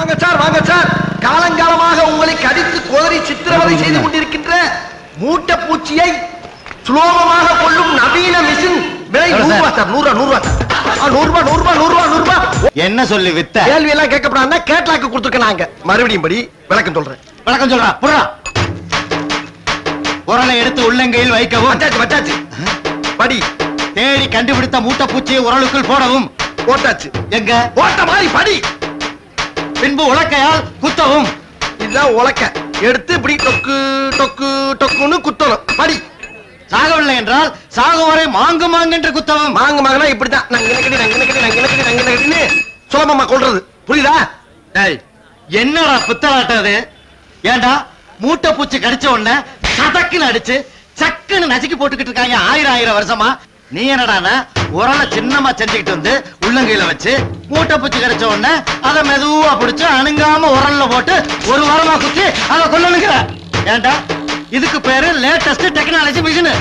வாங்க சார் வாங்க சார். காலங்காலமாக உங்களை கடித்து கோதரி சித்திரவதை செய்து கொண்டிருக்கின்ற மூட்டை பூச்சியை சுலோகமாக கொள்ளும் நவீன மிஷின் விலை நூறு? ரூபாய் சார்? நூறு நூறு ரூபாய் நூறு ரூபாய் நூறு ரூபாய் நூறு ரூபாய் நூறு ரூபாய் என்ன சொல்லி வித்த? கேள்வி எல்லாம் கேட்கப்படாதுன்னா கேட்லாக்கு கொடுத்துருக்க நாங்க. மறுபடியும் படி விளக்கம் சொல்றேன். வணக்கம் சொல்றா புறா. உரலை எடுத்து உள்ளங்கையில் வைக்கவும். வச்சாச்சு வச்சாச்சு. படி. தேடி கண்டுபிடித்த மூட்டைப்பூச்சியை உரலுக்குள் போடவும். போட்டாச்சு. எங்க? போட்ட மாதிரி படி. பின்பு உலக்கையால் குத்தவும். இதுதான் உலக்க. எடுத்து இப்படி டொக்கு டொக்கு டொக்குன்னு குத்தணும். படி. சாகவில்லை என்றால் சாகும் வரை மாங்கு மாங்கென்று குத்தவும். மாங்க மாங்கனா இப்படிதான். நங்க நக்கடி நங்க நக்கடி நங்க நக்கடி நங்க நக்கடின்னு சுலபமா கொள்றது புரியுதா? டேய், என்னடா புத்தலாட்டம் அது? ஏண்டா மூட்டை பூச்சி கடிச்ச உடனே சதக்குன்னு அடிச்சு சக்குன்னு நசுக்கி போட்டுக்கிட்டு இருக்காங்க ஆயிரம் ஆயிரம் வருஷமா. நீ என்னடானா உரலை சின்னமா செஞ்சுக்கிட்டு வந்து உள்ளங்கையில வச்சு மூட்டை பூச்சி கடிச்ச உடனே அதை மெதுவா பிடிச்சு அணுங்காம உரல்ல போட்டு ஒரு வாரமா குத்தி அதை கொள்ளணுங்கிற ஏண்டா இதுக்கு பேரு லேட்டஸ்ட் டெக்னாலஜி மிஷின்